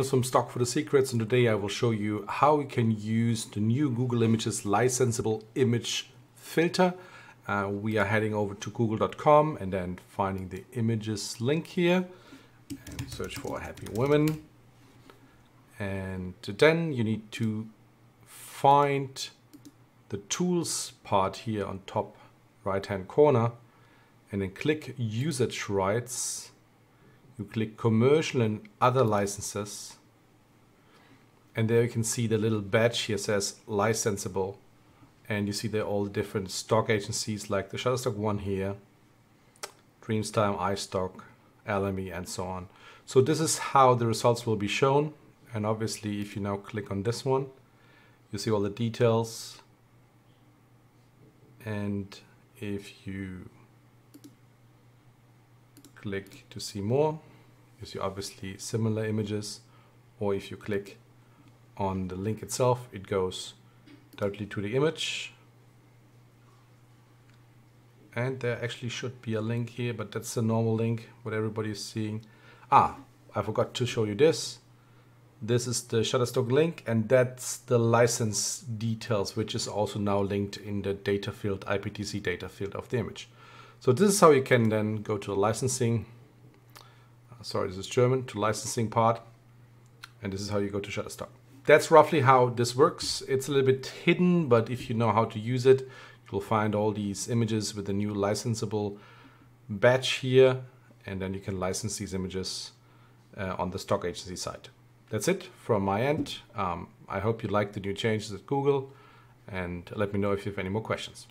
Seamus from StockPhotoSecrets and today I will show you how you can use the new Google Images licensable image filter. Uh, we are heading over to google.com and then finding the images link here and search for happy women. And then you need to find the tools part here on top right hand corner and then click usage rights you click commercial and other licenses. And there you can see the little badge here says licensable. And you see there all the different stock agencies like the Shutterstock one here Dreamstime, iStock, Alamy and so on. So this is how the results will be shown. And obviously if you now click on this one you see all the details. And if you click to see more you see obviously similar images or if you click on the link itself it goes directly to the image. And there actually should be a link here but that's the normal link what everybody is seeing. Ah I forgot to show you this. This is the Shutterstock link and that's the license details which is also now linked in the data field IPTC data field of the image. So this is how you can then go to the licensing sorry, this is German, to licensing part. And this is how you go to Shutterstock. That's roughly how this works. It's a little bit hidden, but if you know how to use it, you'll find all these images with the new licensable batch here. And then you can license these images uh, on the stock agency site. That's it from my end. Um, I hope you like the new changes at Google and let me know if you have any more questions.